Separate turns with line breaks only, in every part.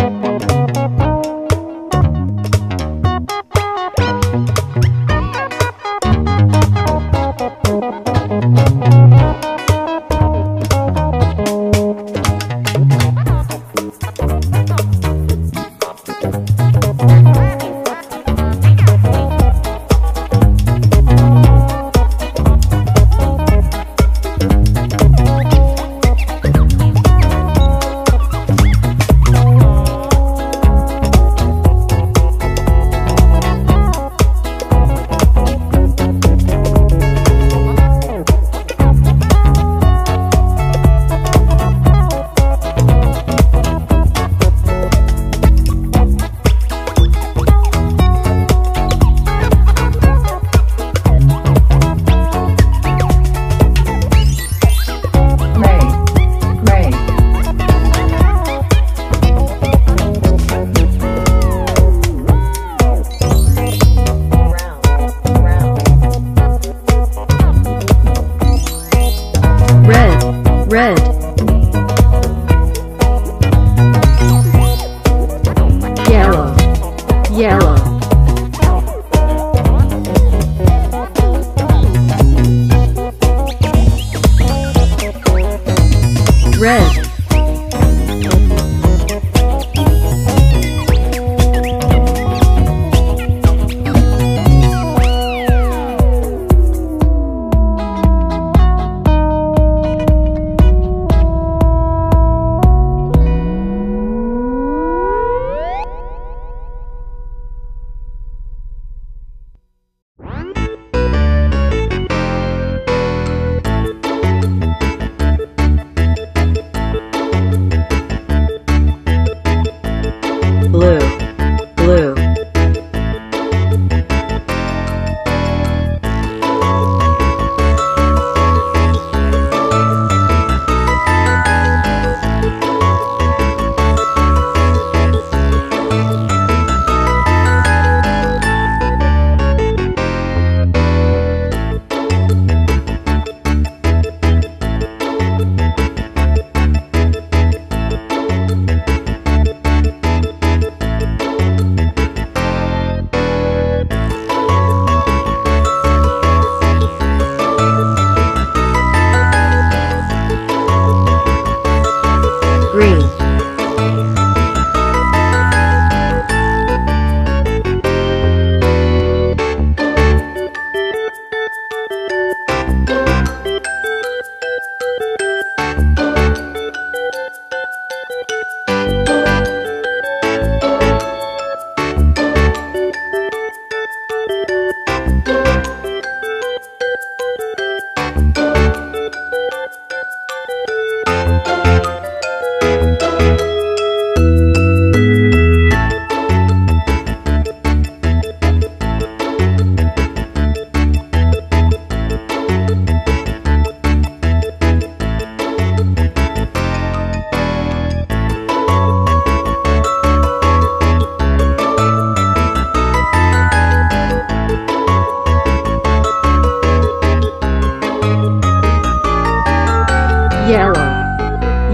Música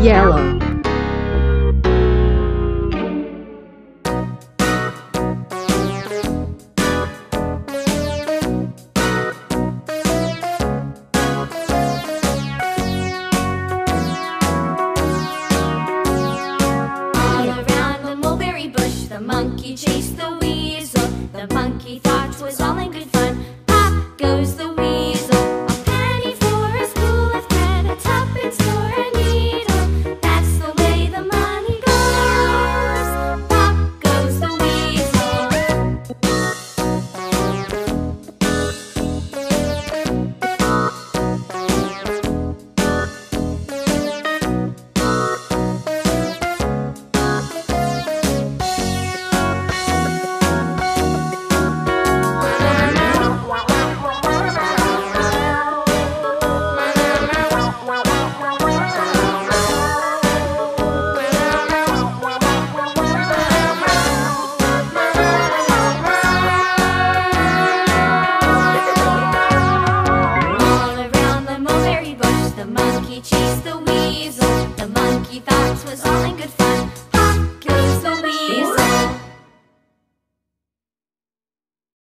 yellow.